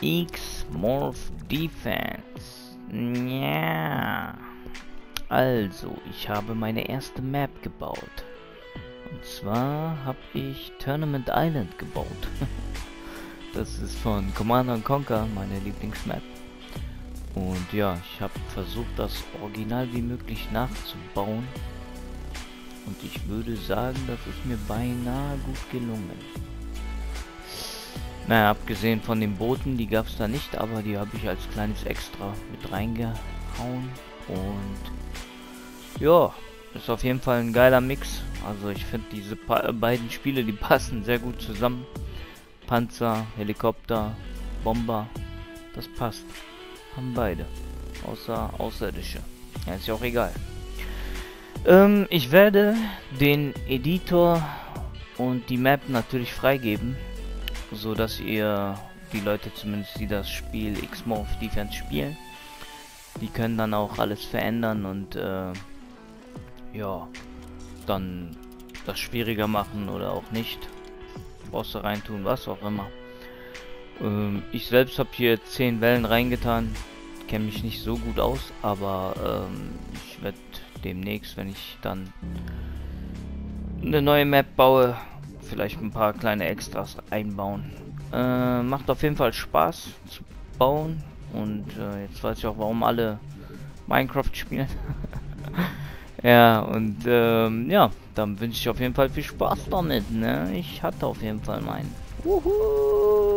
X-Morph Defense. Ja. Also, ich habe meine erste Map gebaut. Und zwar habe ich Tournament Island gebaut. das ist von Commander Conquer, meine Lieblingsmap. Und ja, ich habe versucht, das original wie möglich nachzubauen. Und ich würde sagen, das ist mir beinahe gut gelungen. Naja, abgesehen von den Booten, die gab es da nicht, aber die habe ich als kleines Extra mit reingehauen. Und ja, ist auf jeden Fall ein geiler Mix. Also ich finde diese beiden Spiele, die passen sehr gut zusammen. Panzer, Helikopter, Bomber, das passt. Haben beide. Außer Außerirdische. Ja, ist ja auch egal. Ähm, ich werde den Editor und die Map natürlich freigeben, so dass ihr die Leute zumindest, die das Spiel X-Morph Defense spielen, die können dann auch alles verändern und äh, ja, dann das schwieriger machen oder auch nicht. Bosse reintun, was auch immer. Ähm, ich selbst habe hier 10 Wellen reingetan. Kenne mich nicht so gut aus, aber ähm, ich werde demnächst, wenn ich dann eine neue Map baue, vielleicht ein paar kleine Extras einbauen. Äh, macht auf jeden Fall Spaß zu bauen und äh, jetzt weiß ich auch, warum alle Minecraft spielen. ja, und ähm, ja, dann wünsche ich auf jeden Fall viel Spaß damit. Ne? Ich hatte auf jeden Fall meinen. Wuhu!